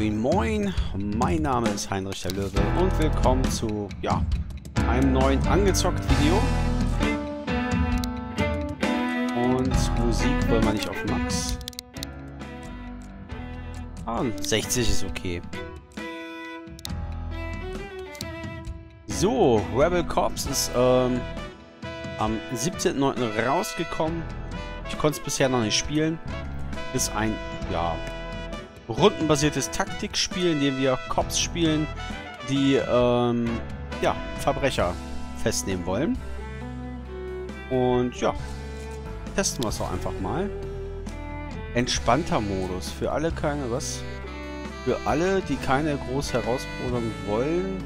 Moin Moin, mein Name ist Heinrich der Löwe und willkommen zu, ja, einem neuen Angezockt-Video. Und Musik wollen wir nicht auf Max. Ah, 60 ist okay. So, Rebel Corps ist ähm, am 17.09. rausgekommen. Ich konnte es bisher noch nicht spielen. Ist ein, ja, rundenbasiertes Taktikspiel, in dem wir Cops spielen, die, ähm, ja, Verbrecher festnehmen wollen. Und ja, testen wir es auch einfach mal. Entspannter Modus. Für alle keine, was? Für alle, die keine große Herausforderung wollen.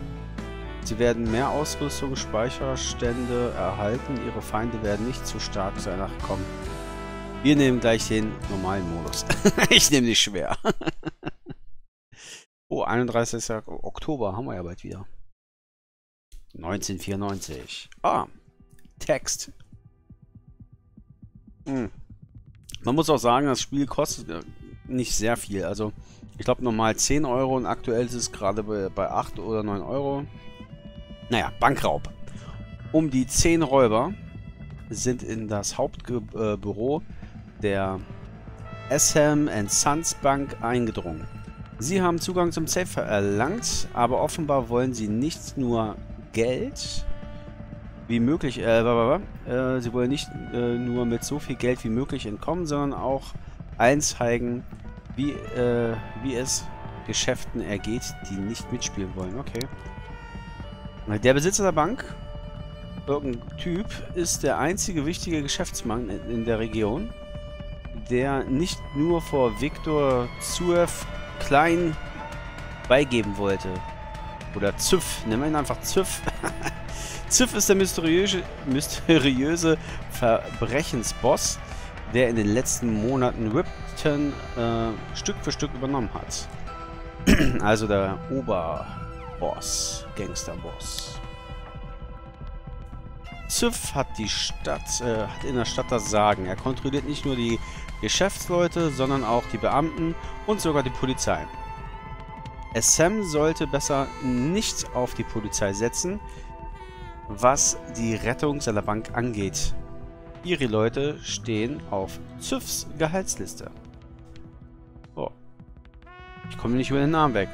Sie werden mehr Ausrüstung, Speicherstände erhalten. Ihre Feinde werden nicht zu stark sein. Ach komm. Wir nehmen gleich den normalen Modus. ich nehme nicht schwer. oh, 31. Oktober haben wir ja bald wieder. 1994. Ah, Text. Hm. Man muss auch sagen, das Spiel kostet äh, nicht sehr viel. Also, ich glaube normal 10 Euro und aktuell ist es gerade bei, bei 8 oder 9 Euro. Naja, Bankraub. Um die 10 Räuber sind in das Hauptbüro der Asham Sons Bank eingedrungen. Sie haben Zugang zum Safe erlangt, aber offenbar wollen sie nicht nur Geld wie möglich, äh, äh, sie wollen nicht äh, nur mit so viel Geld wie möglich entkommen, sondern auch einzeigen, wie, äh, wie es Geschäften ergeht, die nicht mitspielen wollen. Okay. Der Besitzer der Bank, irgendein Typ, ist der einzige wichtige Geschäftsmann in, in der Region der nicht nur vor Viktor Zuev klein beigeben wollte. Oder Züff, nennen wir ihn einfach Züff. Züff ist der mysteriöse, mysteriöse Verbrechensboss, der in den letzten Monaten Ripton äh, Stück für Stück übernommen hat. also der Oberboss, Gangsterboss. Züff hat die Stadt, äh, hat in der Stadt das Sagen. Er kontrolliert nicht nur die Geschäftsleute, sondern auch die Beamten und sogar die Polizei. Sam sollte besser nicht auf die Polizei setzen, was die Rettung seiner Bank angeht. Ihre Leute stehen auf Züffs Gehaltsliste. Oh. Ich komme nicht über den Namen weg.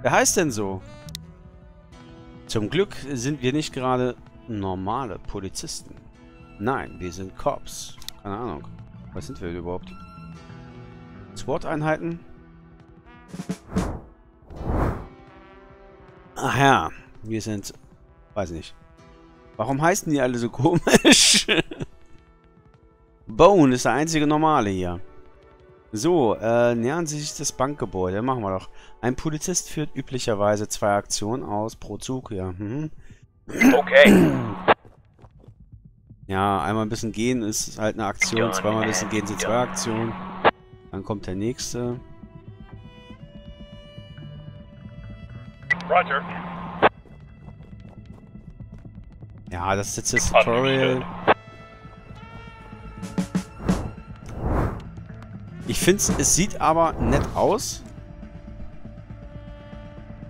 Wer heißt denn so? Zum Glück sind wir nicht gerade normale Polizisten. Nein, wir sind Cops. Keine Ahnung. Was sind wir überhaupt? SWAT-Einheiten? Ach ja, wir sind... Weiß nicht. Warum heißen die alle so komisch? Bone ist der einzige normale hier. So, äh, nähern Sie sich das Bankgebäude. Machen wir doch. Ein Polizist führt üblicherweise zwei Aktionen aus pro Zug, ja. Mhm. Okay. Ja, einmal ein bisschen gehen ist halt eine Aktion, zweimal ein bisschen gehen sind zwei Aktionen. Dann kommt der nächste. Roger. Ja, das ist jetzt das Tutorial. Ich finde es sieht aber nett aus.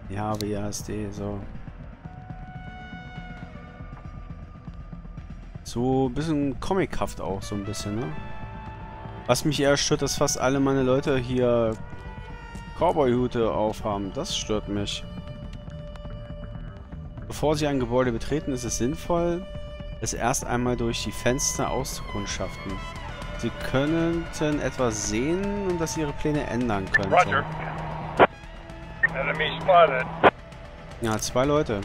Ja, WASD, so. So ein bisschen comichaft auch, so ein bisschen, ne? Was mich eher stört, dass fast alle meine Leute hier Cowboy-Hute aufhaben. Das stört mich. Bevor sie ein Gebäude betreten, ist es sinnvoll, es erst einmal durch die Fenster auszukundschaften. Sie könnten etwas sehen und das ihre Pläne ändern könnte. Roger. Enemy spotted. Ja, zwei Leute.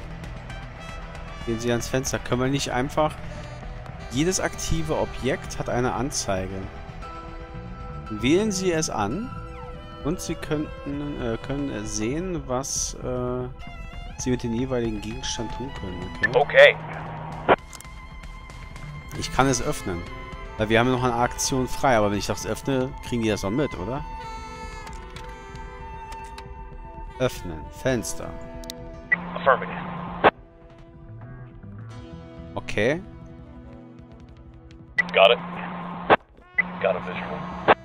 Gehen Sie ans Fenster. Können wir nicht einfach jedes aktive Objekt hat eine Anzeige. Wählen Sie es an und Sie könnten, äh, können sehen, was äh, Sie mit dem jeweiligen Gegenstand tun können. Okay. okay. Ich kann es öffnen. Weil wir haben noch eine Aktion frei, aber wenn ich das öffne, kriegen die das auch mit, oder? Öffnen. Fenster. Affirmative. Okay. Got it. Got a visual.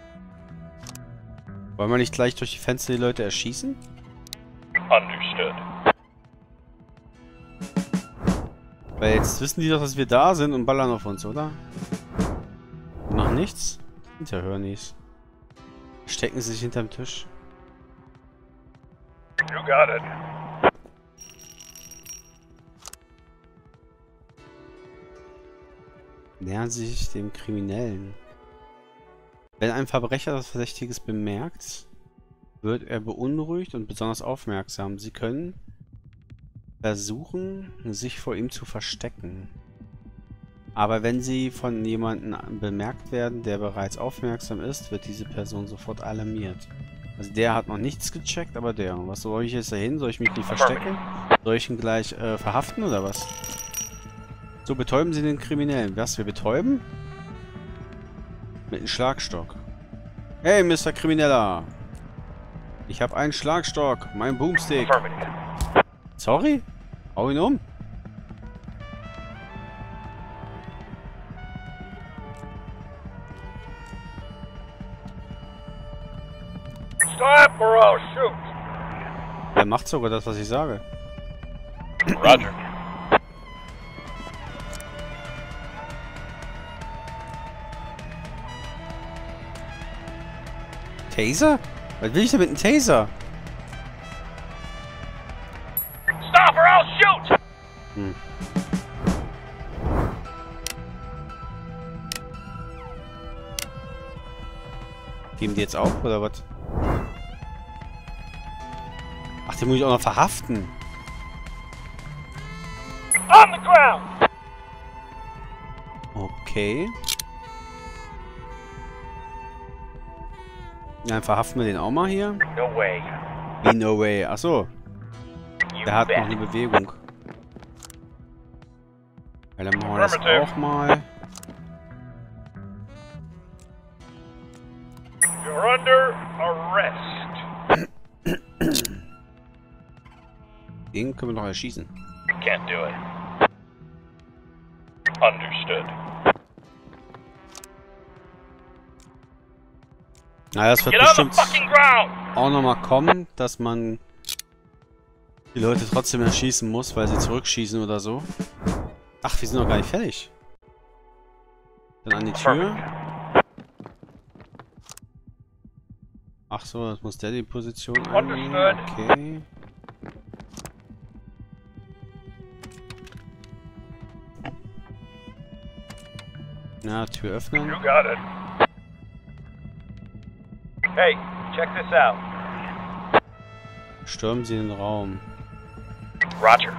Wollen wir nicht gleich durch die Fenster die Leute erschießen? Understood. Weil jetzt wissen die doch, dass wir da sind und ballern auf uns, oder? Noch nichts? Hinter Hörnis. Stecken sie sich hinterm Tisch. You got it. Nähern sie sich dem Kriminellen. Wenn ein Verbrecher das Verdächtiges bemerkt, wird er beunruhigt und besonders aufmerksam. Sie können versuchen, sich vor ihm zu verstecken. Aber wenn sie von jemandem bemerkt werden, der bereits aufmerksam ist, wird diese Person sofort alarmiert. Also der hat noch nichts gecheckt, aber der. Was soll ich jetzt dahin? Soll ich mich nicht verstecken? Soll ich ihn gleich äh, verhaften oder was? So, betäuben Sie den Kriminellen. Was, wir betäuben? Mit einem Schlagstock. Hey, Mr. Krimineller. Ich habe einen Schlagstock. Mein Boomstick. Sorry? Hau ihn um. Stop or I'll shoot. Er macht sogar das, was ich sage. Roger. Taser? Was will ich denn mit einem Taser? Stop or I'll shoot. Hm. Geben die jetzt auf, oder was? Ach, den muss ich auch noch verhaften. On the ground. Okay. Dann verhaften wir den auch mal hier. No way. Wie no way. Achso, der hat noch eine Bewegung. Ja, dann machen wir das auch mal. You're under arrest. Den können wir noch erschießen. Can't do it. Understood. Na, das wird bestimmt auch nochmal kommen, dass man die Leute trotzdem erschießen muss, weil sie zurückschießen oder so. Ach, wir sind noch gar nicht fertig. Dann an die Tür. Ach so, das muss der die Position einnehmen. Okay. Na, Tür öffnen. You got it. Hey, check this out. Stürmen Sie den Raum. Roger.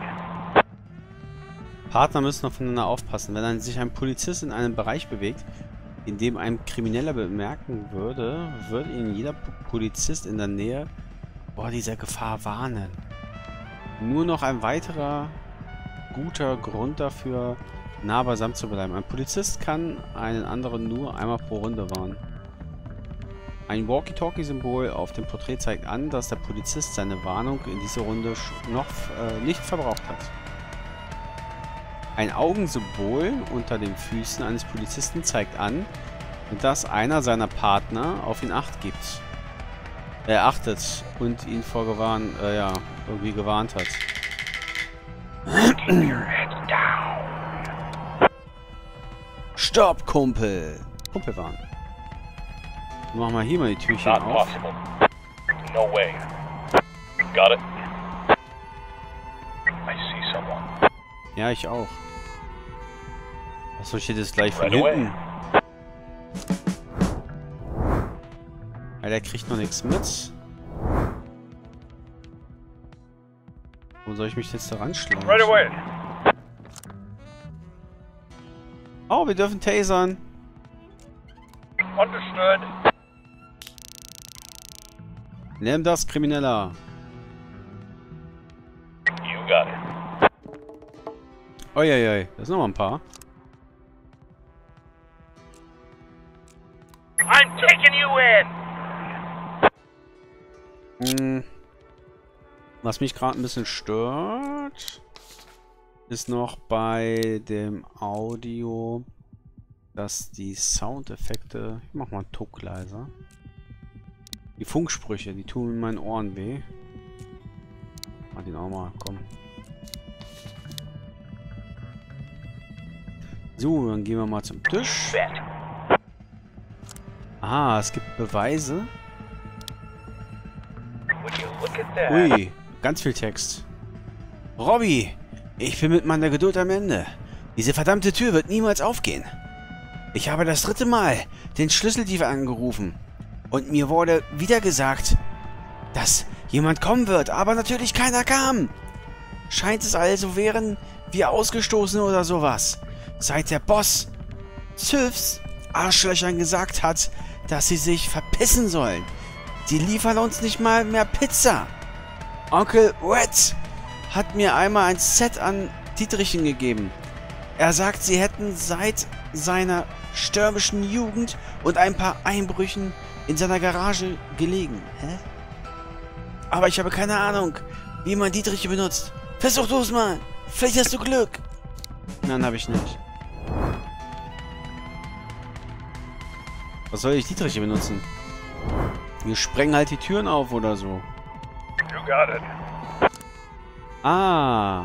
Partner müssen aufeinander aufpassen. Wenn ein, sich ein Polizist in einem Bereich bewegt, in dem ein Krimineller bemerken würde, würde ihn jeder Polizist in der Nähe vor dieser Gefahr warnen. Nur noch ein weiterer guter Grund dafür, nah beisammen zu bleiben. Ein Polizist kann einen anderen nur einmal pro Runde warnen. Ein Walkie-Talkie-Symbol auf dem Porträt zeigt an, dass der Polizist seine Warnung in dieser Runde noch äh, nicht verbraucht hat. Ein Augensymbol unter den Füßen eines Polizisten zeigt an, dass einer seiner Partner auf ihn Acht gibt. Er achtet und ihn vor Gewarn, äh, ja, irgendwie gewarnt hat. Stopp, Kumpel! Kumpel warnen. Machen wir hier mal die Türchen Not auf. possible. No way. Got it. I see someone. Ja, ich auch. Was soll ich das gleich von Right hinten? Ja, der kriegt noch nichts mit. Wo soll ich mich jetzt da ranschlagen? Right away. Oh, wir dürfen tasern. Nimm das, Krimineller. You got it. Uiuiui, da sind noch mal ein paar. I'm taking you in. Hm. Was mich gerade ein bisschen stört, ist noch bei dem Audio, dass die Soundeffekte... Ich mach mal einen Tuck leiser. Die Funksprüche, die tun in meinen Ohren weh. Mach den auch mal, komm. So, dann gehen wir mal zum Tisch. Ah, es gibt Beweise. Ui, ganz viel Text. Robby, ich bin mit meiner Geduld am Ende. Diese verdammte Tür wird niemals aufgehen. Ich habe das dritte Mal den Schlüsseldief angerufen. Und mir wurde wieder gesagt, dass jemand kommen wird, aber natürlich keiner kam. Scheint es also, wären wir ausgestoßen oder sowas. Seit der Boss Zülfs Arschlöchern gesagt hat, dass sie sich verpissen sollen. Die liefern uns nicht mal mehr Pizza. Onkel Red hat mir einmal ein Set an Dietrichen gegeben. Er sagt, sie hätten seit seiner stürmischen Jugend und ein paar Einbrüchen in seiner Garage gelegen. Hä? Aber ich habe keine Ahnung, wie man Dietriche benutzt. Versuch du es mal. Vielleicht hast du Glück. Nein, habe ich nicht. Was soll ich Dietriche benutzen? Wir sprengen halt die Türen auf oder so. You got it. Ah.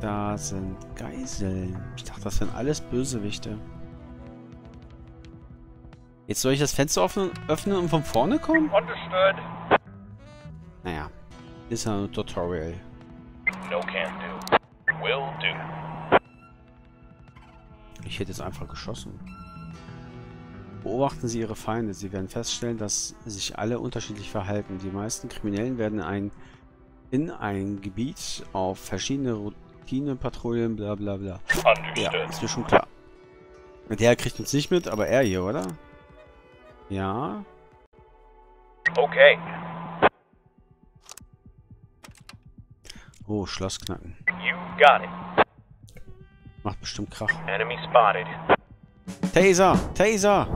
Da sind Geiseln. Ich dachte, das wären alles Bösewichte. Jetzt soll ich das Fenster öffnen, öffnen und von vorne kommen? Understood. Naja. Ist ja ein Tutorial. No can do. Will do. Ich hätte jetzt einfach geschossen. Beobachten Sie Ihre Feinde. Sie werden feststellen, dass sich alle unterschiedlich verhalten. Die meisten Kriminellen werden ein, in ein Gebiet auf verschiedene Routine-Patrouillen, bla bla bla. Ja, Understood. ist mir schon klar. Der kriegt uns nicht mit, aber er hier, oder? Ja. Okay. Oh, Schloss knacken. You got it. Macht bestimmt Krach. Enemy spotted. Taser! Taser!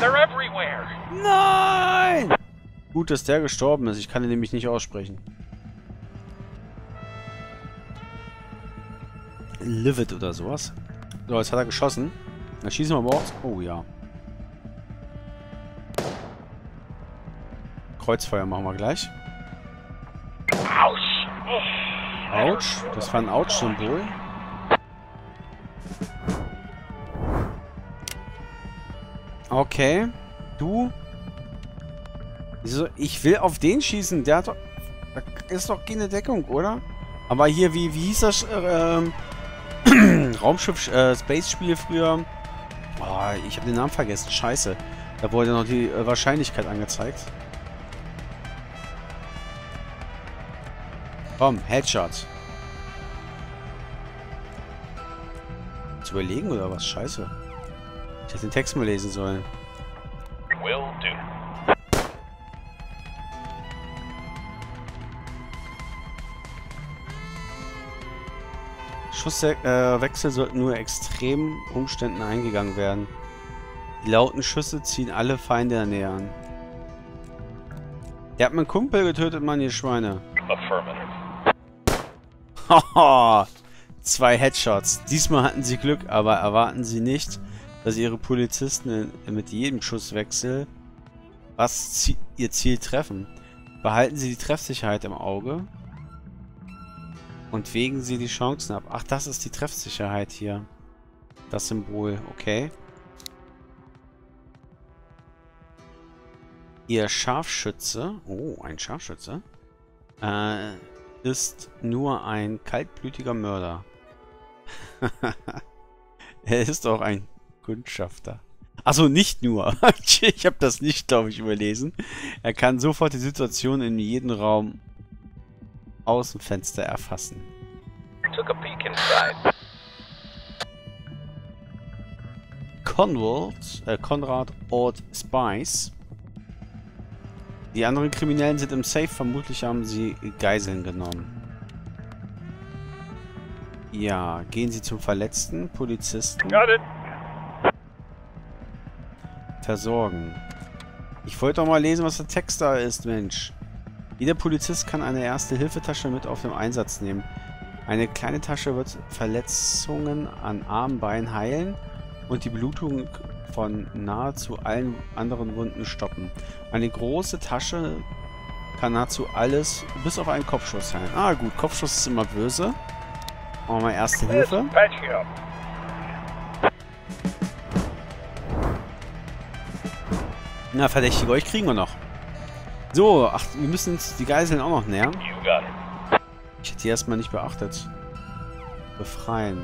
They're everywhere. Nein! Gut, dass der gestorben ist. Ich kann ihn nämlich nicht aussprechen. Livid oder sowas. So, jetzt hat er geschossen. Dann schießen wir aber auch. Oh ja. Kreuzfeuer machen wir gleich. Ouch. Autsch. Das war ein Autsch-Symbol. Okay. Du. Wieso? Ich will auf den schießen. Der hat doch... Da ist doch keine Deckung, oder? Aber hier, wie, wie hieß das äh, ähm, Raumschiff äh, Space Spiel früher? Oh, ich habe den Namen vergessen. Scheiße. Da wurde noch die äh, Wahrscheinlichkeit angezeigt. Komm, Headshot. Zu überlegen oder was? Scheiße. Ich hätte den Text mal lesen sollen. Will do. Schusswechsel sollten nur extremen Umständen eingegangen werden. Die lauten Schüsse ziehen alle Feinde näher an. Ihr habt meinen Kumpel getötet, Mann, ihr Schweine. Haha, zwei Headshots. Diesmal hatten sie Glück, aber erwarten sie nicht, dass ihre Polizisten mit jedem Schusswechsel was ihr Ziel treffen. Behalten sie die Treffsicherheit im Auge und wägen sie die Chancen ab. Ach, das ist die Treffsicherheit hier. Das Symbol, okay. Ihr Scharfschütze, oh, ein Scharfschütze, äh, ist nur ein kaltblütiger Mörder. er ist auch ein Kundschafter. Achso, nicht nur. ich habe das nicht, glaube ich, überlesen. Er kann sofort die Situation in jedem Raum Außenfenster erfassen. Conrad, äh, Konrad Ort Spice. Die anderen Kriminellen sind im Safe. Vermutlich haben sie Geiseln genommen. Ja, gehen Sie zum Verletzten. Polizisten. Got it. Versorgen. Ich wollte doch mal lesen, was der Text da ist, Mensch. Jeder Polizist kann eine Erste-Hilfe-Tasche mit auf den Einsatz nehmen. Eine kleine Tasche wird Verletzungen an Arm, Bein heilen und die Blutung von nahezu allen anderen Wunden stoppen. Eine große Tasche kann nahezu alles, bis auf einen Kopfschuss heilen. Ah gut, Kopfschuss ist immer böse. Machen wir mal erste Hilfe. Na, Verdächtige, euch kriegen wir noch. So, ach, wir müssen uns die Geiseln auch noch nähern. Ich hätte die erstmal nicht beachtet. Befreien.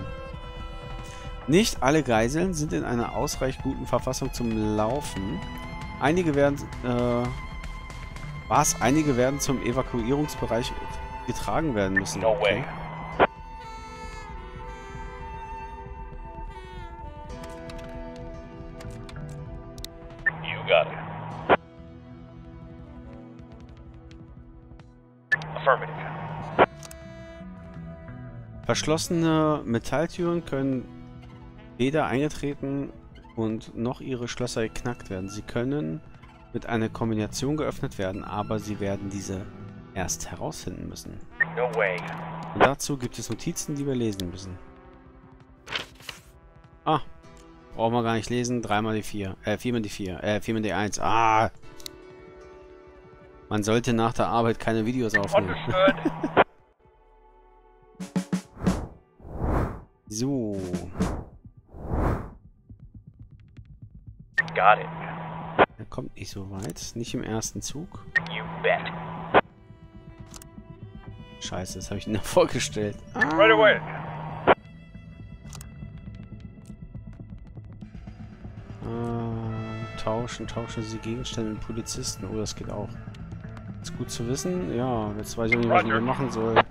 Nicht alle Geiseln sind in einer ausreichend guten Verfassung zum Laufen. Einige werden, äh, was? Einige werden zum Evakuierungsbereich getragen werden müssen. No Verschlossene Metalltüren können weder eingetreten und noch ihre Schlösser geknackt werden. Sie können mit einer Kombination geöffnet werden, aber sie werden diese erst herausfinden müssen. No way. Und dazu gibt es Notizen, die wir lesen müssen. Ah. Brauchen wir gar nicht lesen. Dreimal die 4. Äh, viermal die 4. Äh, viermal die 1. Ah. Man sollte nach der Arbeit keine Videos aufnehmen. So. got it. Er kommt nicht so weit. Nicht im ersten Zug. You bet. Scheiße, das habe ich mir vorgestellt. Ah. Right away. Äh, tauschen, tauschen Sie Gegenstände mit Polizisten. Oh, das geht auch. Ist gut zu wissen. Ja, jetzt weiß ich nicht, was ich machen soll.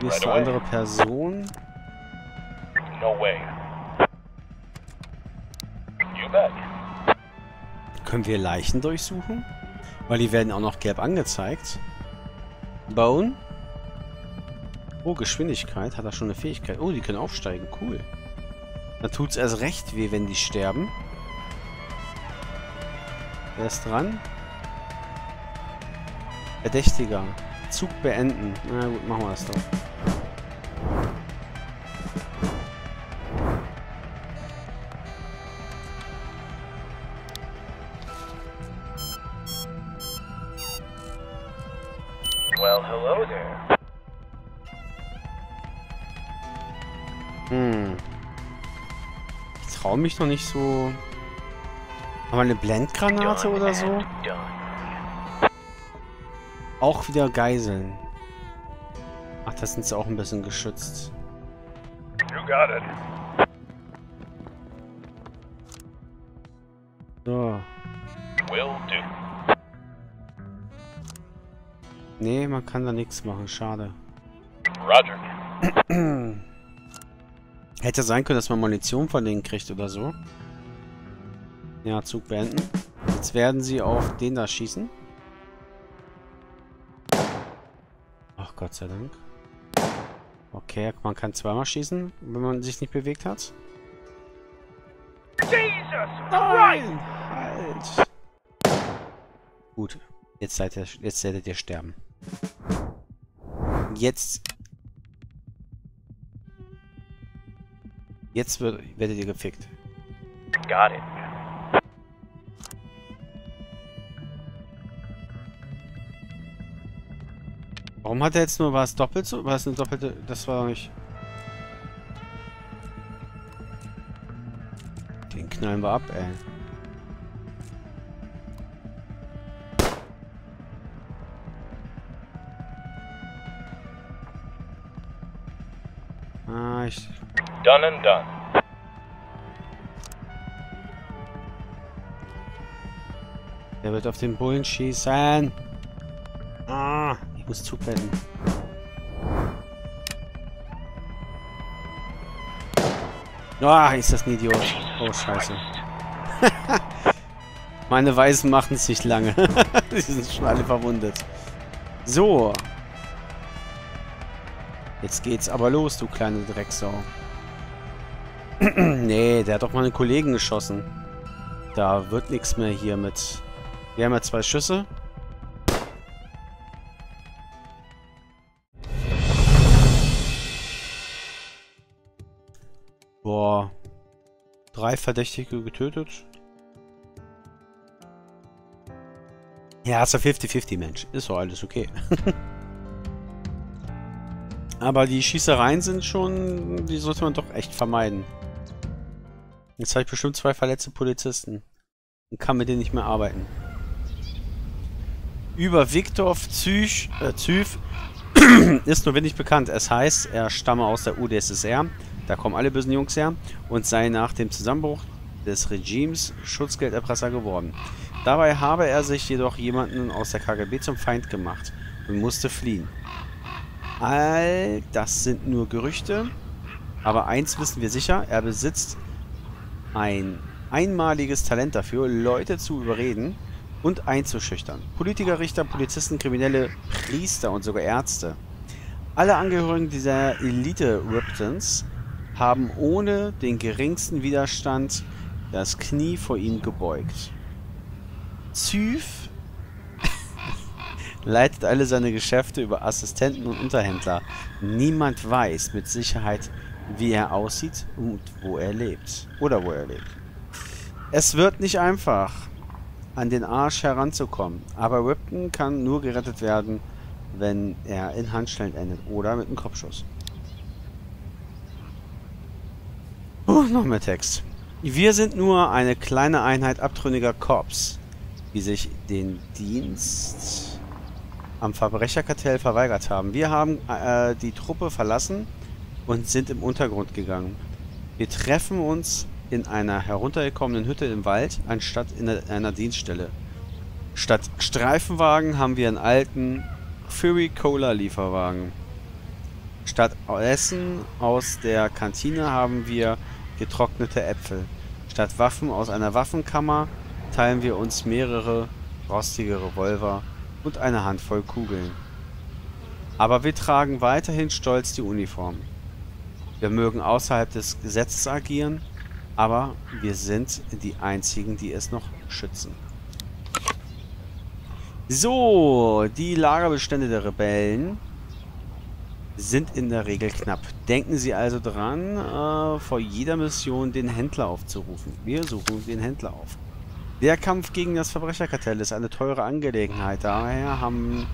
Du bist Right eine andere Person. No way. You bet. Können wir Leichen durchsuchen? Weil die werden auch noch gelb angezeigt. Bone. Oh, Geschwindigkeit. Hat er schon eine Fähigkeit. Oh, die können aufsteigen. Cool. Dann tut's erst recht weh, wenn die sterben. Wer ist dran? Verdächtiger. Zug beenden. Na gut, machen wir das doch. Well, hello there. Hm. Ich traue mich noch nicht so. Haben wir eine Blendgranate oder so? Done. Auch wieder Geiseln. Ach, das sind sie auch ein bisschen geschützt. You got it. So. Will do. Nee, man kann da nichts machen. Schade. Roger. Hätte sein können, dass man Munition von denen kriegt oder so. Ja, Zug beenden. Jetzt werden sie auf den da schießen. Gott sei Dank. Okay, man kann zweimal schießen, wenn man sich nicht bewegt hat. Jesus Nein! Halt! Gut, jetzt seid ihr, jetzt werdet ihr sterben. Jetzt... Jetzt wird, werdet ihr gefickt. Got it. Warum hat er jetzt nur was doppelt so? War es eine doppelte... Das war doch nicht... Den knallen wir ab, ey. Ah, ich... Done and done. Der wird auf den Bullen schießen. Ah, muss zupennen. Ah, ist das ein Idiot. Oh, scheiße. Meine Weißen machen es nicht lange. Die sind schon alle verwundet. So. Jetzt geht's aber los, du kleine Drecksau. nee, der hat doch meine Kollegen geschossen. Da wird nichts mehr hier mit... Wir haben ja zwei Schüsse. Drei Verdächtige getötet. Ja, ist ein 50-50 Mensch. Ist doch alles okay. Aber die Schießereien sind schon, die sollte man doch echt vermeiden. Jetzt habe ich bestimmt zwei verletzte Polizisten. Und kann mit denen nicht mehr arbeiten. Über Viktor Züch, äh, Züf ist nur wenig bekannt. Es heißt, er stamme aus der UdSSR. Da kommen alle bösen Jungs her. Und sei nach dem Zusammenbruch des Regimes Schutzgelderpresser geworden. Dabei habe er sich jedoch jemanden aus der KGB zum Feind gemacht und musste fliehen. All das sind nur Gerüchte, aber eins wissen wir sicher, er besitzt ein einmaliges Talent dafür, Leute zu überreden und einzuschüchtern. Politiker, Richter, Polizisten, Kriminelle, Priester und sogar Ärzte. Alle Angehörigen dieser Elite-Riptons haben ohne den geringsten Widerstand das Knie vor ihm gebeugt. Zyf leitet alle seine Geschäfte über Assistenten und Unterhändler. Niemand weiß mit Sicherheit, wie er aussieht und wo er lebt. Oder wo er lebt. Es wird nicht einfach, an den Arsch heranzukommen. Aber Ripton kann nur gerettet werden, wenn er in Handschellen endet oder mit einem Kopfschuss. Uh, noch mehr Text. Wir sind nur eine kleine Einheit abtrünniger Korps, die sich den Dienst am Verbrecherkartell verweigert haben. Wir haben äh, die Truppe verlassen und sind im Untergrund gegangen. Wir treffen uns in einer heruntergekommenen Hütte im Wald, anstatt in einer Dienststelle. Statt Streifenwagen haben wir einen alten Fury Cola Lieferwagen. Statt Essen aus der Kantine haben wir getrocknete Äpfel. Statt Waffen aus einer Waffenkammer teilen wir uns mehrere rostige Revolver und eine Handvoll Kugeln. Aber wir tragen weiterhin stolz die Uniform. Wir mögen außerhalb des Gesetzes agieren, aber wir sind die Einzigen, die es noch schützen. So, die Lagerbestände der Rebellen sind in der Regel knapp. Denken Sie also dran, äh, vor jeder Mission den Händler aufzurufen. Wir suchen den Händler auf. Der Kampf gegen das Verbrecherkartell ist eine teure Angelegenheit. Daher haben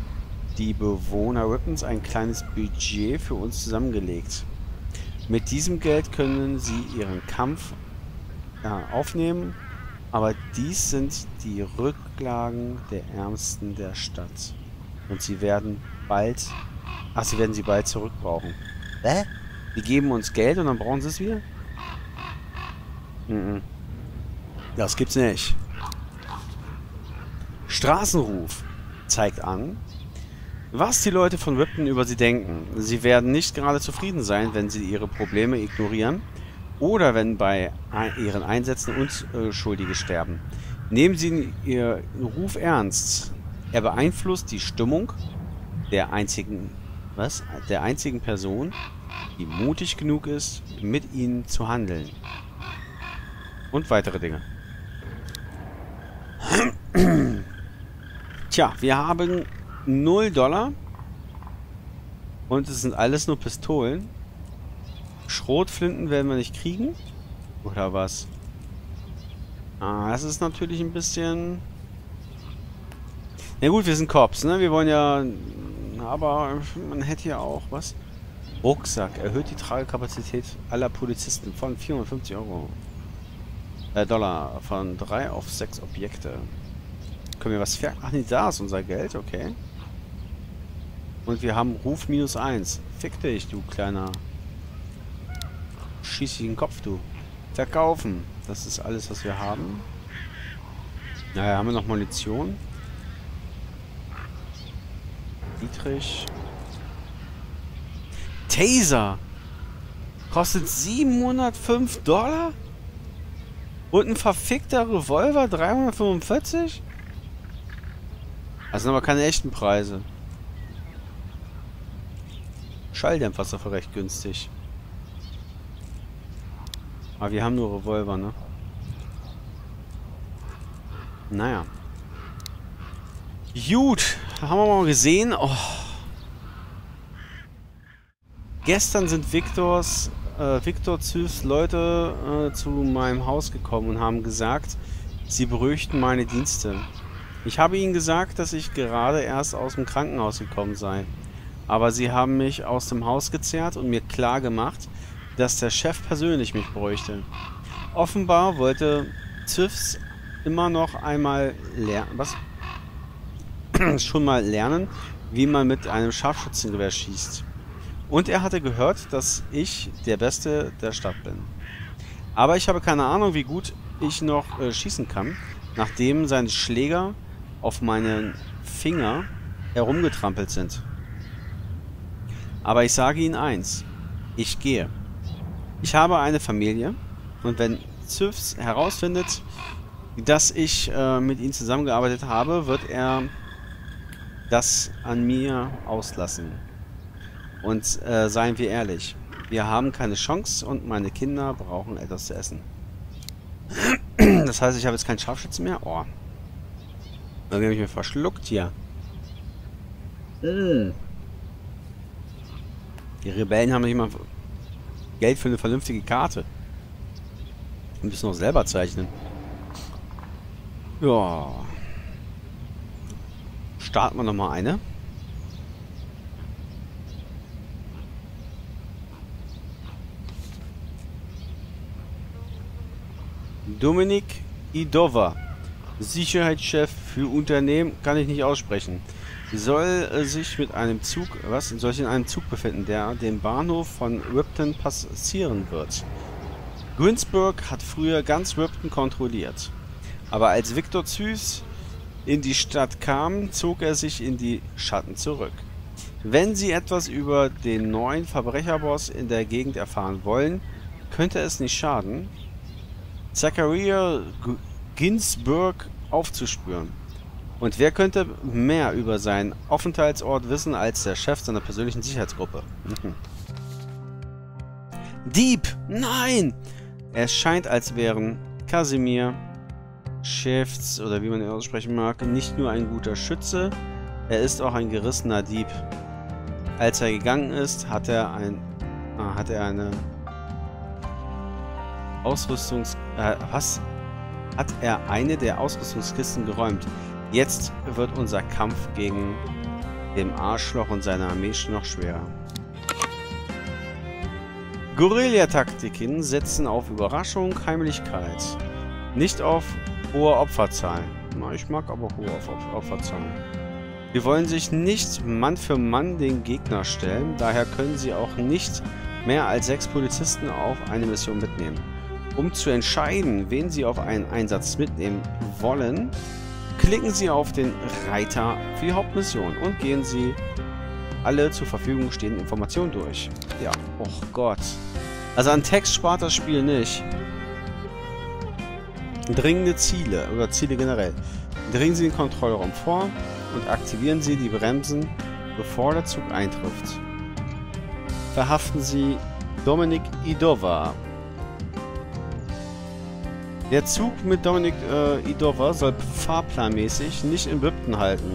die Bewohner Rippens ein kleines Budget für uns zusammengelegt. Mit diesem Geld können sie ihren Kampf ja, aufnehmen, aber dies sind die Rücklagen der Ärmsten der Stadt. Und sie werden bald... Ach, sie werden sie bald zurückbrauchen. Hä? Die geben uns Geld und dann brauchen sie es wieder? Mhm. Das gibt's nicht. Straßenruf zeigt an, was die Leute von Ripton über sie denken. Sie werden nicht gerade zufrieden sein, wenn sie ihre Probleme ignorieren oder wenn bei ihren Einsätzen Unschuldige sterben. Nehmen Sie Ihren Ruf ernst. Er beeinflusst die Stimmung der einzigen, was? Der einzigen Person, die mutig genug ist, mit ihnen zu handeln. Und weitere Dinge. Tja, wir haben 0 Dollar. Und es sind alles nur Pistolen. Schrotflinten werden wir nicht kriegen. Oder was? Ah, das ist natürlich ein bisschen... Na gut, wir sind Cops, ne? Wir wollen ja... Aber man hätte ja auch... Was? Rucksack. Erhöht die Tragekapazität aller Polizisten von 450 Euro. Äh, Dollar. Von 3 auf 6 Objekte. Können wir was ver... Ach nee, da ist unser Geld, okay. Und wir haben Ruf minus 1. Fick dich, du kleiner... Schieß dich den Kopf, du. Verkaufen. Das ist alles, was wir haben. Naja, haben wir noch Munition? Dietrich. Taser! Kostet 705 Dollar? Und ein verfickter Revolver 345? Das sind aber keine echten Preise. Schalldämpfer ist dafür recht günstig. Aber wir haben nur Revolver, ne? Naja. Gut, haben wir mal gesehen. Oh. Gestern sind Victors äh, Victor Züs Leute äh, zu meinem Haus gekommen und haben gesagt, sie berüchten meine Dienste. Ich habe ihnen gesagt, dass ich gerade erst aus dem Krankenhaus gekommen sei. Aber sie haben mich aus dem Haus gezerrt und mir klar gemacht, dass der Chef persönlich mich bräuchte. Offenbar wollte Züfs immer noch einmal lernen, was? schon mal lernen, wie man mit einem Scharfschützengewehr schießt. Und er hatte gehört, dass ich der Beste der Stadt bin. Aber ich habe keine Ahnung, wie gut ich noch äh, schießen kann, nachdem seine Schläger auf meinen Finger herumgetrampelt sind. Aber ich sage Ihnen eins, ich gehe. Ich habe eine Familie und wenn Züfs herausfindet, dass ich äh, mit ihm zusammengearbeitet habe, wird er das an mir auslassen. Und äh, seien wir ehrlich, wir haben keine Chance und meine Kinder brauchen etwas zu essen. Das heißt, ich habe jetzt keinen Scharfschützen mehr? Oh. Dann habe ich mir verschluckt hier. Mm. Die Rebellen haben nicht mal Geld für eine vernünftige Karte. Wir müssen noch selber zeichnen. Ja. Starten wir nochmal eine. Dominik Idova, Sicherheitschef für Unternehmen, kann ich nicht aussprechen. Soll äh, sich mit einem Zug, was, soll sich in einem Zug befinden, der den Bahnhof von Ripton passieren wird. Günzburg hat früher ganz Ripton kontrolliert. Aber als Viktor Züß in die Stadt kam, zog er sich in die Schatten zurück. Wenn Sie etwas über den neuen Verbrecherboss in der Gegend erfahren wollen, könnte es nicht schaden, Zachariah Ginsburg aufzuspüren. Und wer könnte mehr über seinen Aufenthaltsort wissen als der Chef seiner persönlichen Sicherheitsgruppe? Mhm. Dieb! Nein! Es scheint, als wären Kasimir Schäfts, oder wie man ihn aussprechen mag, nicht nur ein guter Schütze, er ist auch ein gerissener Dieb. Als er gegangen ist, hat er ein, ah, hat er eine Ausrüstungs... Äh, was? Hat er eine der Ausrüstungskisten geräumt. Jetzt wird unser Kampf gegen den Arschloch und seine Armee noch schwerer. Guerillataktiken setzen auf Überraschung, Heimlichkeit. Nicht auf hohe Opferzahlen. Na, ich mag aber hohe Opferzahlen. Sie wollen sich nicht Mann für Mann den Gegner stellen, daher können sie auch nicht mehr als sechs Polizisten auf eine Mission mitnehmen. Um zu entscheiden, wen Sie auf einen Einsatz mitnehmen wollen, klicken Sie auf den Reiter für die Hauptmission und gehen Sie alle zur Verfügung stehenden Informationen durch. Ja, oh Gott. Also an Text spart das Spiel nicht. Dringende Ziele oder Ziele generell. Dringen Sie den Kontrollraum vor und aktivieren Sie die Bremsen, bevor der Zug eintrifft. Verhaften Sie Dominik Idova der Zug mit Dominik äh, Idova soll fahrplanmäßig nicht in Wipton halten.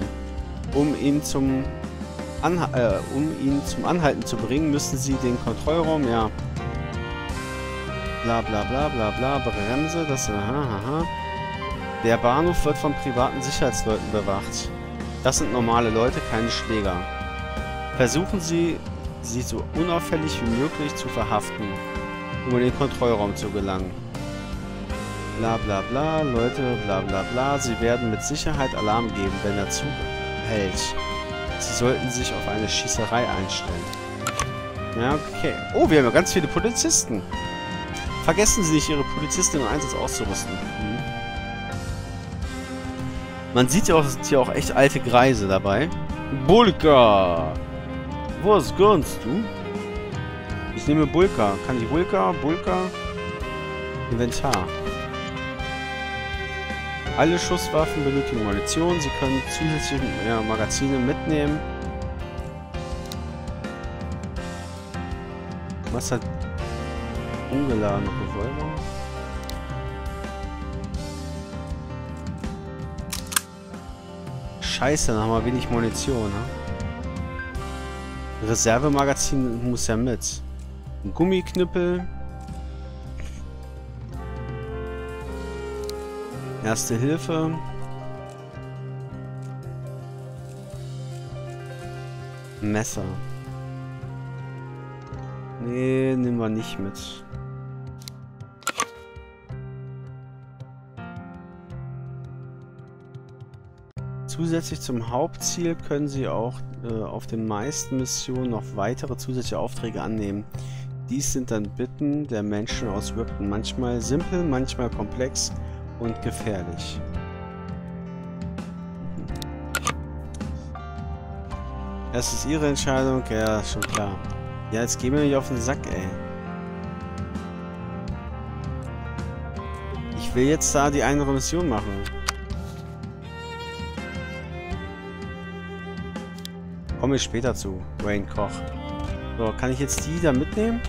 Um ihn zum äh, um ihn zum Anhalten zu bringen, müssen sie den Kontrollraum, ja. Bla bla bla bla bla, Bremse, das aha, aha. Der Bahnhof wird von privaten Sicherheitsleuten bewacht. Das sind normale Leute, keine Schläger. Versuchen Sie, sie so unauffällig wie möglich zu verhaften, um in den Kontrollraum zu gelangen. Bla bla bla, Leute, bla bla bla. Sie werden mit Sicherheit Alarm geben, wenn der Zug hält. Sie sollten sich auf eine Schießerei einstellen. Ja, okay. Oh, wir haben ja ganz viele Polizisten. Vergessen Sie nicht, Ihre Polizisten im Einsatz auszurüsten. Hm. Man sieht ja auch, sind hier auch echt alte Greise dabei. Bulka! Was gönnst du? Ich nehme Bulka. Kann ich Bulka? Bulka? Inventar. Alle Schusswaffen benötigen Munition. Sie können zusätzliche ja, Magazine mitnehmen. Was hat ungeladene Revolver? Scheiße, dann haben wir wenig Munition, ne? Reservemagazin muss ja mit. Ein Gummiknüppel. Erste Hilfe. Messer. Nee, nehmen wir nicht mit. Zusätzlich zum Hauptziel können Sie auch äh, auf den meisten Missionen noch weitere zusätzliche Aufträge annehmen. Dies sind dann Bitten der Menschen aus Ripton. Manchmal simpel, manchmal komplex und gefährlich. Es ist Ihre Entscheidung, ja, schon klar. Ja, jetzt gehen wir nicht auf den Sack, ey. Ich will jetzt da die eine Mission machen. Komme ich später zu, Wayne Koch. So, kann ich jetzt die da mitnehmen?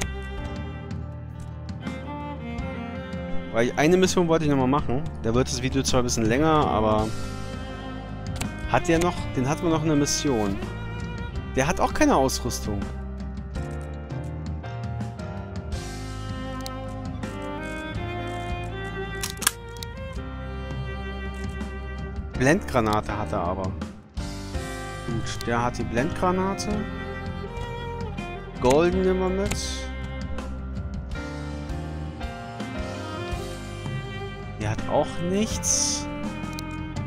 Weil eine Mission wollte ich nochmal machen. Da wird das Video zwar ein bisschen länger, aber... Hat der noch... Den hatten wir noch eine Mission. Der hat auch keine Ausrüstung. Blendgranate hat er aber. Gut, der hat die Blendgranate. Golden nehmen wir mit. Auch nichts.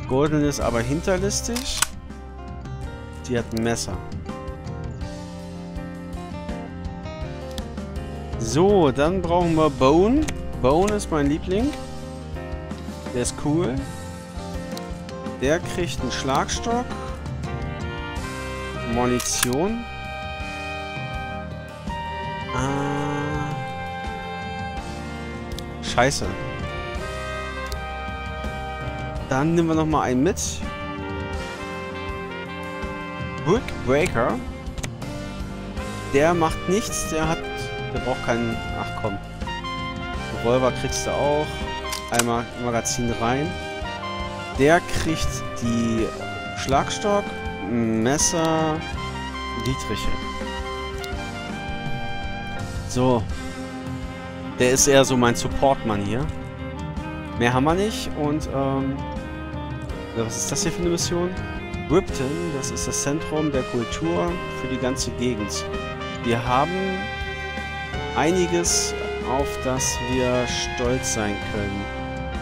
Golden ist aber hinterlistig. Die hat ein Messer. So, dann brauchen wir Bone. Bone ist mein Liebling. Der ist cool. Der kriegt einen Schlagstock. Munition. Ah. Scheiße. Dann nehmen wir noch mal einen mit. Brickbreaker. Der macht nichts. Der hat... Der braucht keinen... Ach komm. Revolver kriegst du auch. Einmal Magazin rein. Der kriegt die Schlagstock, Messer, Dietriche. So. Der ist eher so mein Support-Mann hier. Mehr haben wir nicht und, ähm... Was ist das hier für eine Mission? Ripton, das ist das Zentrum der Kultur für die ganze Gegend. Wir haben einiges, auf das wir stolz sein können.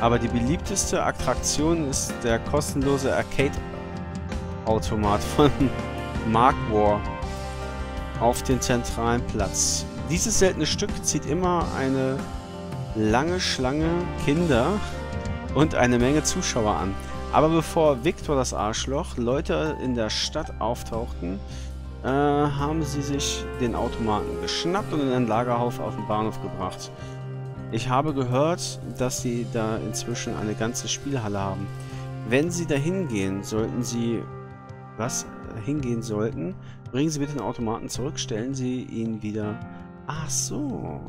Aber die beliebteste Attraktion ist der kostenlose Arcade-Automat von Mark War auf den zentralen Platz. Dieses seltene Stück zieht immer eine lange Schlange Kinder und eine Menge Zuschauer an. Aber bevor Victor das Arschloch Leute in der Stadt auftauchten, äh, haben sie sich den Automaten geschnappt und in einen Lagerhaus auf den Bahnhof gebracht. Ich habe gehört, dass sie da inzwischen eine ganze Spielhalle haben. Wenn sie da hingehen, sollten sie... Was? Hingehen sollten, bringen sie bitte den Automaten zurück, stellen sie ihn wieder... Ach so.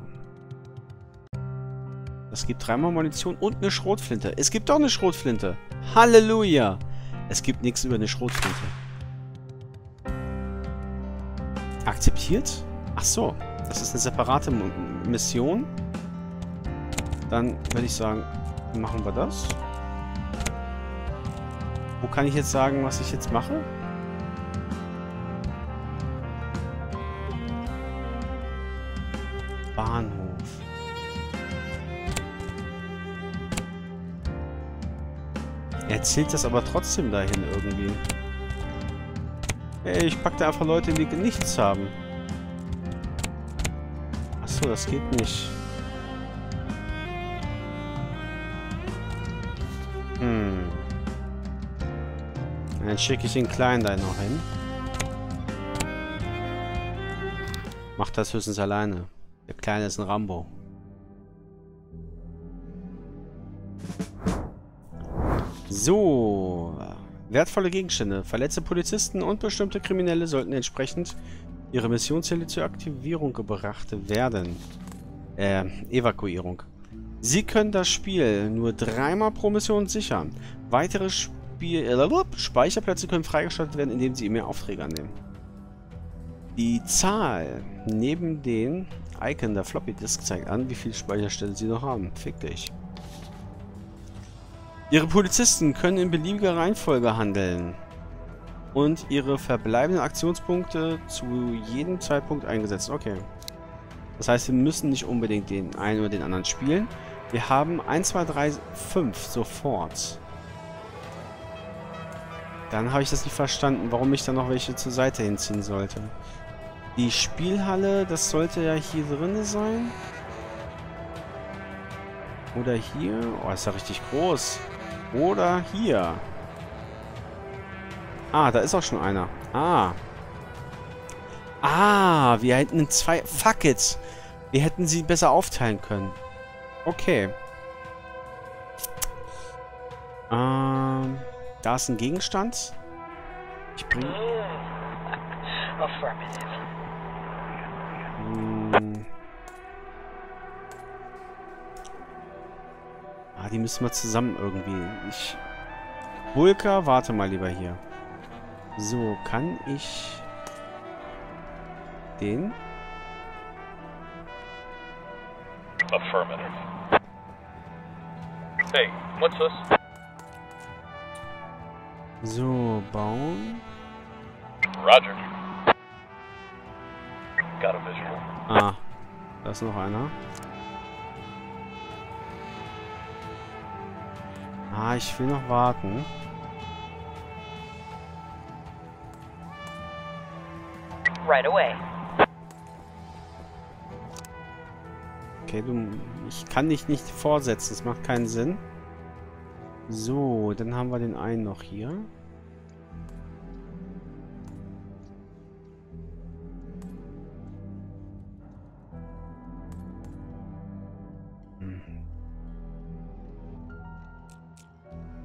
Es gibt dreimal Munition und eine Schrotflinte. Es gibt doch eine Schrotflinte. Halleluja. Es gibt nichts über eine Schrotflinte. Akzeptiert? Ach so. Das ist eine separate Mission. Dann würde ich sagen, machen wir das. Wo kann ich jetzt sagen, was ich jetzt mache? Er zählt das aber trotzdem dahin irgendwie. Ey, ich pack da einfach Leute, die nichts haben. Achso, das geht nicht. Hm. Dann schicke ich den Kleinen da noch hin. Macht das höchstens alleine. Der Kleine ist ein Rambo. So. Wertvolle Gegenstände. Verletzte Polizisten und bestimmte Kriminelle sollten entsprechend ihre Missionsziele zur Aktivierung gebracht werden. Äh, Evakuierung. Sie können das Spiel nur dreimal pro Mission sichern. Weitere Spiel äh, Speicherplätze können freigeschaltet werden, indem Sie mehr Aufträge annehmen. Die Zahl neben den Icon der Floppy Disk zeigt an, wie viel Speicherstelle sie noch haben. Fick dich. Ihre Polizisten können in beliebiger Reihenfolge handeln und ihre verbleibenden Aktionspunkte zu jedem Zeitpunkt eingesetzt. Okay. Das heißt, wir müssen nicht unbedingt den einen oder den anderen spielen. Wir haben 1, 2, 3, 5 sofort. Dann habe ich das nicht verstanden, warum ich da noch welche zur Seite hinziehen sollte. Die Spielhalle, das sollte ja hier drin sein. Oder hier. Oh, ist ja richtig groß. Oder hier. Ah, da ist auch schon einer. Ah. Ah, wir hätten zwei... Fuck it. Wir hätten sie besser aufteilen können. Okay. Ähm, da ist ein Gegenstand. Ich bringe... Affirmative. Hm. Die müssen wir zusammen irgendwie. Ich... Vulka, warte mal lieber hier. So, kann ich... Den? Affirmative. Hey, what's this? So, bauen. Roger. Got a visual. Ah, da ist noch einer. Ah, ich will noch warten. Right away. Okay, du, ich kann dich nicht vorsetzen. Das macht keinen Sinn. So, dann haben wir den einen noch hier.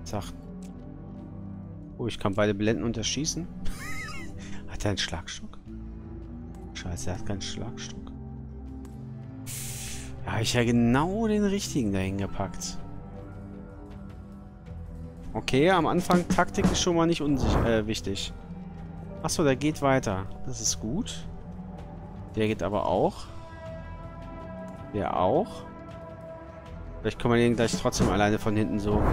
Zack. Oh, ich kann beide blenden und erschießen. hat er einen Schlagstock? Scheiße, er hat keinen Schlagstock. Da habe ich ja genau den richtigen dahin gepackt. Okay, am Anfang Taktik ist schon mal nicht unsicher, äh, wichtig. Achso, der geht weiter. Das ist gut. Der geht aber auch. Der auch. Vielleicht können wir den gleich trotzdem alleine von hinten so.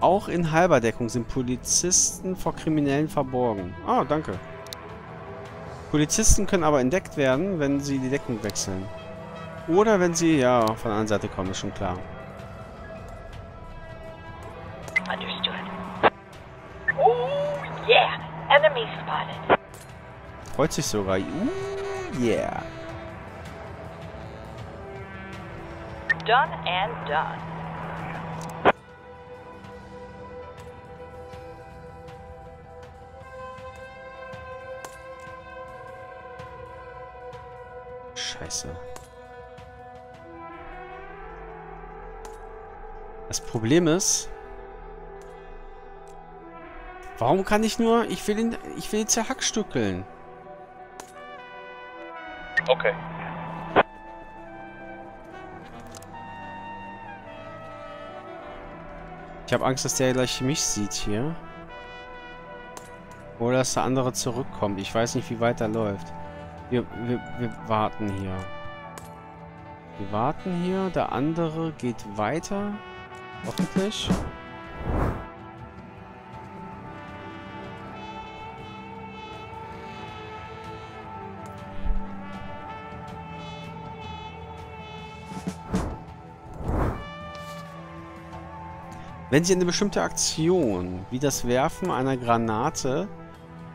Auch in halber Deckung sind Polizisten vor Kriminellen verborgen. Ah, danke. Polizisten können aber entdeckt werden, wenn sie die Deckung wechseln. Oder wenn sie, ja, von der anderen Seite kommen, ist schon klar. Understood. Oh, yeah. Enemy spotted. Freut sich sogar. Uh, yeah. Done and done. Problem ist... Warum kann ich nur... Ich will ihn... Ich will ihn zerhackstückeln. Okay. Ich habe Angst, dass der gleich mich sieht hier. Oder dass der andere zurückkommt. Ich weiß nicht, wie weit er läuft. Wir, wir, wir warten hier. Wir warten hier. Der andere geht weiter. Hoffentlich. Wenn Sie eine bestimmte Aktion, wie das Werfen einer Granate,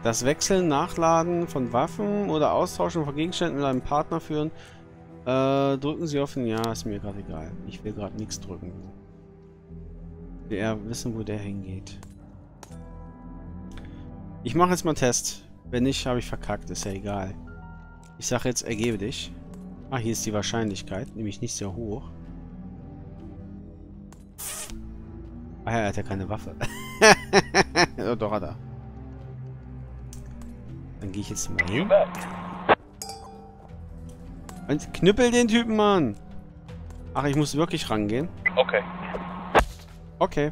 das Wechseln, Nachladen von Waffen oder Austauschen von Gegenständen mit einem Partner führen, äh, drücken Sie auf den Ja, ist mir gerade egal. Ich will gerade nichts drücken. Eher wissen, wo der hingeht. Ich mache jetzt mal einen Test. Wenn nicht, habe ich verkackt, ist ja egal. Ich sage jetzt, ergebe dich. Ah, hier ist die Wahrscheinlichkeit, nämlich nicht sehr hoch. Ah er hat ja keine Waffe. oh, doch hat er. Dann gehe ich jetzt mal hin. Und knüppel den Typen an. Ach, ich muss wirklich rangehen. Okay. Okay.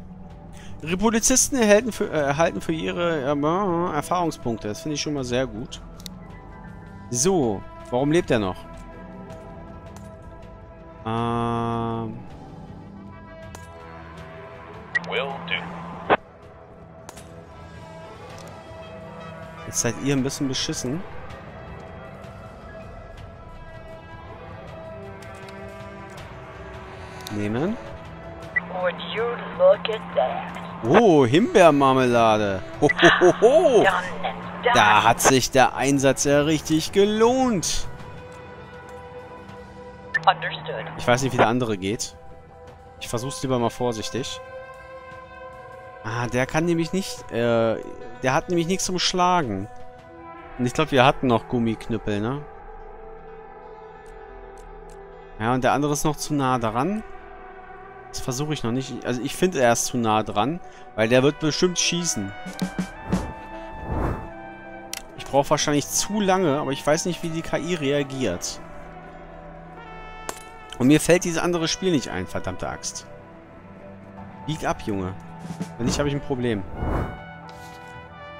Ihre Polizisten erhalten für, äh, erhalten für ihre äh, Erfahrungspunkte. Das finde ich schon mal sehr gut. So, warum lebt er noch? Ähm, Will do. jetzt seid ihr ein bisschen beschissen. Nehmen. Would you look at that? Oh, Himbeermarmelade. Ho. Da hat sich der Einsatz ja richtig gelohnt. Ich weiß nicht, wie der andere geht. Ich versuch's lieber mal vorsichtig. Ah, der kann nämlich nicht... Äh, der hat nämlich nichts zum Schlagen. Und ich glaube, wir hatten noch Gummiknüppel, ne? Ja, und der andere ist noch zu nah dran. Das versuche ich noch nicht. Also ich finde, er ist zu nah dran. Weil der wird bestimmt schießen. Ich brauche wahrscheinlich zu lange, aber ich weiß nicht, wie die KI reagiert. Und mir fällt dieses andere Spiel nicht ein, verdammte Axt. Bieg ab, Junge. Wenn nicht, habe ich ein Problem.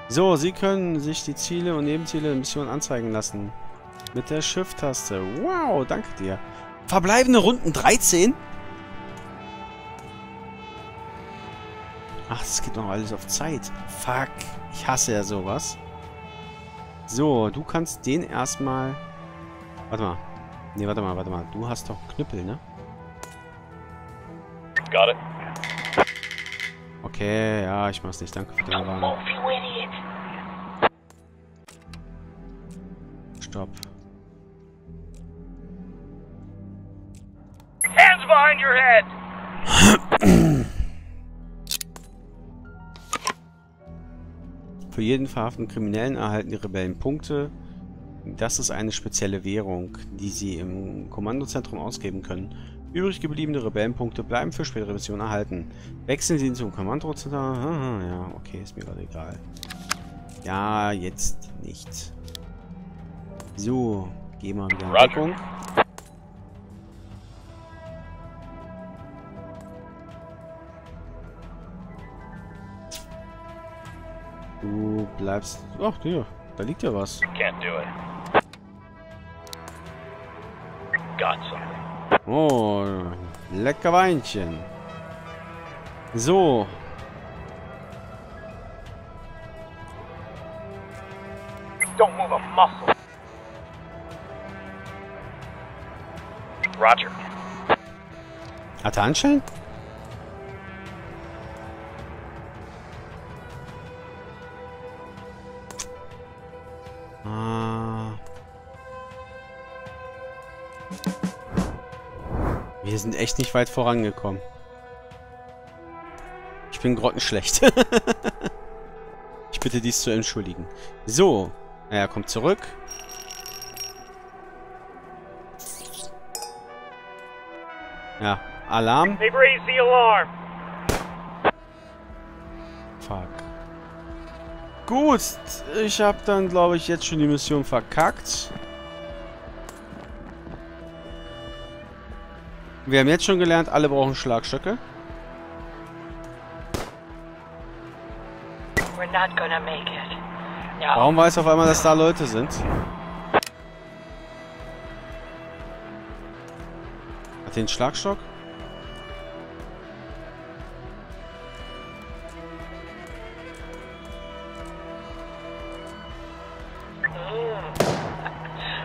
So, Sie können sich die Ziele und Nebenziele der Mission anzeigen lassen. Mit der Shift-Taste. Wow, danke dir. Verbleibende Runden 13? Ach, das geht noch alles auf Zeit. Fuck. Ich hasse ja sowas. So, du kannst den erstmal... Warte mal. Nee, warte mal, warte mal. Du hast doch Knüppel, ne? Got it. Okay, ja, ich mach's nicht. Danke für den Warnung. Stopp. Hands behind your head! Für jeden verhafteten Kriminellen erhalten die Rebellen Punkte. Das ist eine spezielle Währung, die sie im Kommandozentrum ausgeben können. Übrig gebliebene Rebellenpunkte bleiben für spätere Missionen erhalten. Wechseln Sie zum Kommandozentrum. Ah, Ja, okay, ist mir gerade egal. Ja, jetzt nicht. So, gehen wir wieder in. Deckung. Bleibst... Ach, ja, da liegt ja was. Can't do it. Got something. Oh, lecker Weinchen. So. Don't move a muscle. Roger. Hat er Anschein? Sind echt nicht weit vorangekommen. Ich bin grottenschlecht. ich bitte dies zu entschuldigen. So. Er kommt zurück. Ja, Alarm. They've raised the alarm. Fuck. Gut, ich habe dann, glaube ich, jetzt schon die Mission verkackt. Wir haben jetzt schon gelernt, alle brauchen Schlagstöcke. No. Warum weiß auf einmal, dass da Leute sind? Hat den Schlagstock?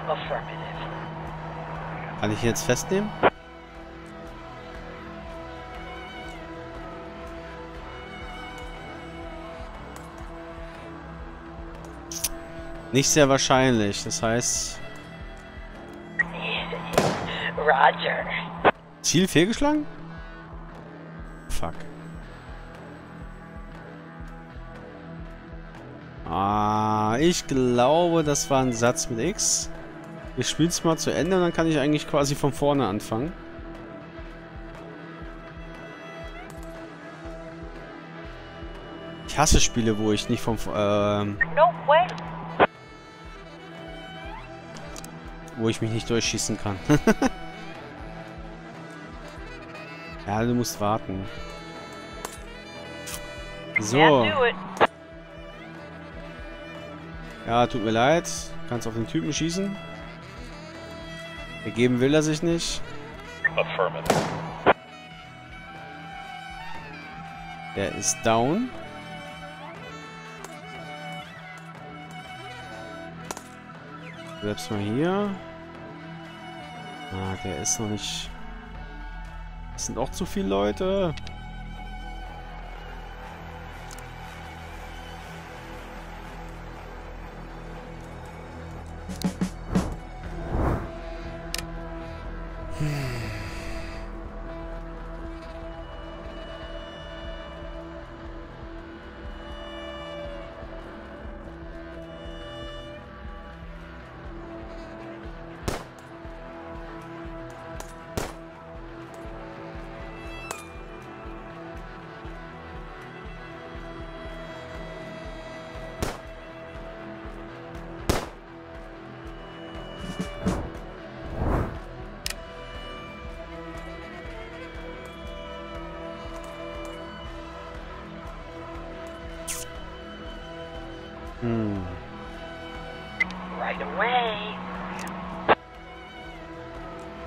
Affirmative. Kann ich ihn jetzt festnehmen? Nicht sehr wahrscheinlich. Das heißt, Roger. Ziel fehlgeschlagen? Fuck. Ah, ich glaube, das war ein Satz mit X. Wir spielen es mal zu Ende und dann kann ich eigentlich quasi von vorne anfangen. Ich hasse Spiele, wo ich nicht vom... Ähm, No way. Wo ich mich nicht durchschießen kann. ja, du musst warten. So. Ja, tut mir leid. Kannst auf den Typen schießen. Ergeben will er sich nicht. Der ist down. Bleibst mal hier. Ah, der ist noch nicht... Das sind auch zu viele Leute.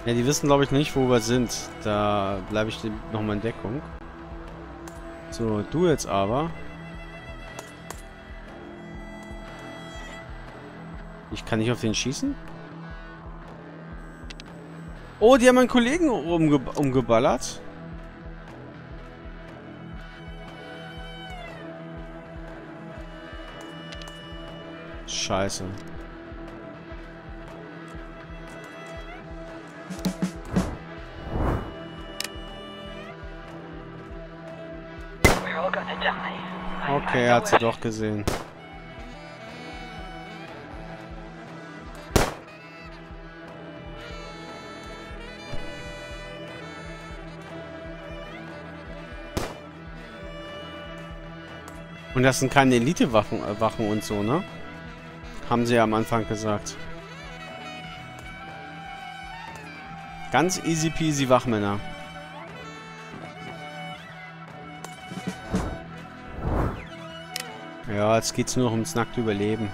Ja, die wissen, glaube ich, nicht, wo wir sind. Da bleibe ich nochmal in Deckung. So, du jetzt aber. Ich kann nicht auf den schießen? Oh, die haben meinen Kollegen umge umgeballert. Scheiße. Er hat sie doch gesehen. Und das sind keine Elite-Wachen äh, Wachen und so, ne? Haben sie ja am Anfang gesagt. Ganz easy peasy Wachmänner. Jetzt geht's nur noch ums nackte Überleben.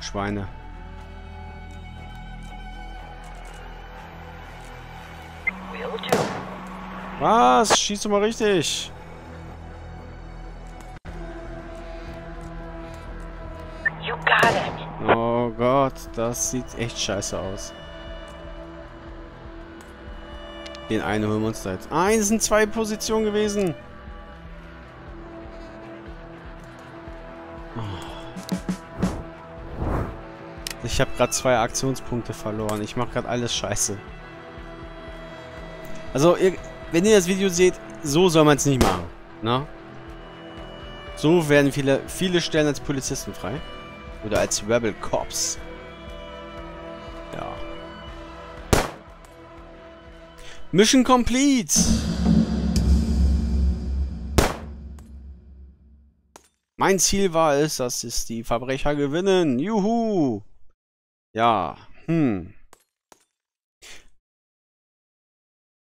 Schweine. Was? Schieß doch mal richtig. Oh Gott, das sieht echt scheiße aus. Den einen holen wir uns da jetzt. Ah, es sind zwei Positionen gewesen. Gerade zwei Aktionspunkte verloren. Ich mache gerade alles scheiße. Also, ihr, wenn ihr das Video seht, so soll man es nicht machen. Ne? So werden viele, viele Stellen als Polizisten frei. Oder als Rebel Cops. Ja. Mission complete! Mein Ziel war es, dass es die Verbrecher gewinnen. Juhu! Ja, hm.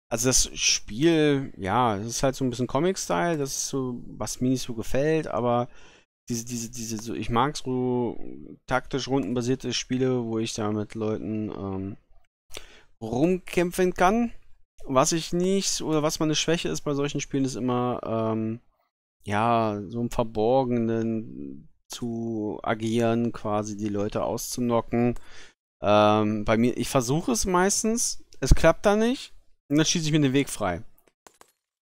Also das Spiel, ja, es ist halt so ein bisschen Comic-Style, das ist so, was mir nicht so gefällt, aber diese, diese, diese, so, ich mag so taktisch rundenbasierte Spiele, wo ich da mit Leuten ähm, rumkämpfen kann. Was ich nicht, oder was meine Schwäche ist bei solchen Spielen, ist immer, ähm, ja, so im Verborgenen zu agieren, quasi die Leute auszunocken. Ähm, bei mir, ich versuche es meistens, es klappt da nicht, und dann schieße ich mir den Weg frei.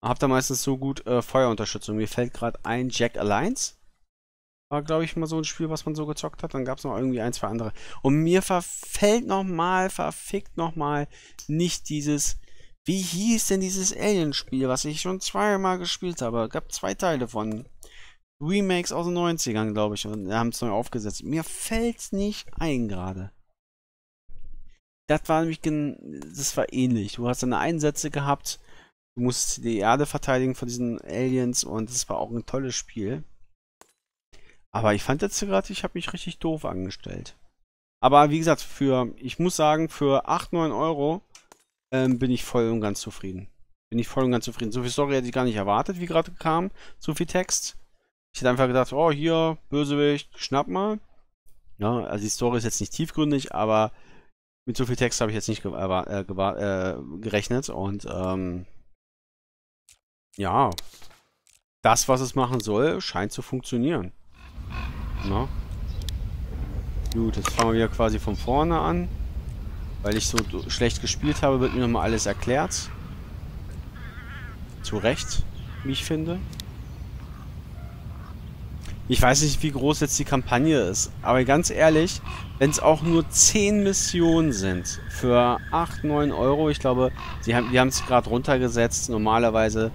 Hab da meistens so gut äh, Feuerunterstützung. Mir fällt gerade ein Jack Alliance. War, glaube ich, mal so ein Spiel, was man so gezockt hat. Dann gab es noch irgendwie ein, zwei andere. Und mir verfällt nochmal, verfickt nochmal nicht dieses. Wie hieß denn dieses Alien-Spiel, was ich schon zweimal gespielt habe? Gab zwei Teile von. Remakes aus den 90ern, glaube ich. Und haben es neu aufgesetzt. Mir fällt's nicht ein gerade. Das war nämlich, das war ähnlich. Du hast deine Einsätze gehabt. Du musst die Erde verteidigen von diesen Aliens und es war auch ein tolles Spiel. Aber ich fand jetzt gerade, ich habe mich richtig doof angestellt. Aber wie gesagt, für, ich muss sagen, für 8, 9 Euro ähm, bin ich voll und ganz zufrieden. bin ich voll und ganz zufrieden. So viel Story hätte ich gar nicht erwartet, wie gerade kam. So viel Text. Ich hätte einfach gedacht, oh, hier, Bösewicht, schnapp mal. Ja, also die Story ist jetzt nicht tiefgründig, aber mit so viel Text habe ich jetzt nicht ge äh, äh, gerechnet. Und ähm, ja, das, was es machen soll, scheint zu funktionieren. Na? Gut, jetzt fangen wir quasi von vorne an. Weil ich so schlecht gespielt habe, wird mir nochmal alles erklärt. Zu Recht, wie ich finde. Ich weiß nicht, wie groß jetzt die Kampagne ist. Aber ganz ehrlich, wenn es auch nur 10 Missionen sind für 8, 9 Euro, ich glaube, die haben es gerade runtergesetzt, normalerweise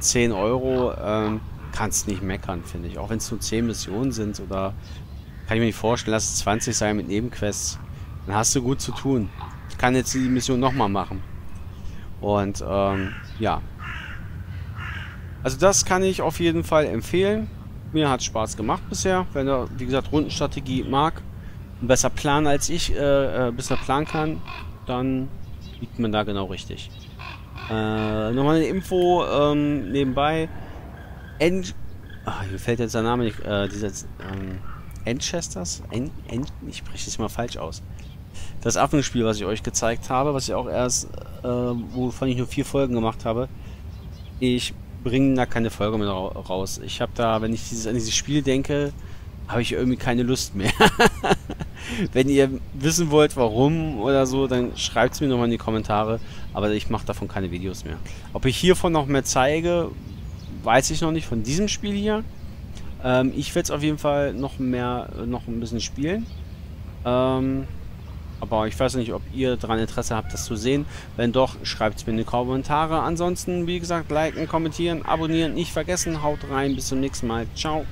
10 Euro, ähm, kannst nicht meckern, finde ich. Auch wenn es nur 10 Missionen sind oder kann ich mir nicht vorstellen, lass es 20 sein mit Nebenquests. Dann hast du gut zu tun. Ich kann jetzt die Mission nochmal machen. Und ähm, ja. Also das kann ich auf jeden Fall empfehlen. Mir hat Spaß gemacht bisher. Wenn er, wie gesagt, Rundenstrategie mag und besser planen als ich, äh, äh, besser planen kann, dann liegt man da genau richtig. Äh, nochmal eine Info ähm, nebenbei. En Ach, mir fällt jetzt der Name nicht. Äh, dieses, ähm, Enchesters? En en ich spreche es mal falsch aus. Das Affenspiel, was ich euch gezeigt habe, was ich auch erst, äh, wovon ich nur vier Folgen gemacht habe. Ich bringe da keine Folge mehr raus. Ich habe da, wenn ich dieses, an dieses Spiel denke, habe ich irgendwie keine Lust mehr. wenn ihr wissen wollt, warum oder so, dann schreibt es mir nochmal in die Kommentare. Aber ich mache davon keine Videos mehr. Ob ich hiervon noch mehr zeige, weiß ich noch nicht von diesem Spiel hier. Ähm, ich werde es auf jeden Fall noch mehr, noch ein bisschen spielen. Ähm, aber ich weiß nicht, ob ihr daran Interesse habt, das zu sehen. Wenn doch, schreibt es mir in die Kommentare. Ansonsten, wie gesagt, liken, kommentieren, abonnieren, nicht vergessen. Haut rein, bis zum nächsten Mal. Ciao.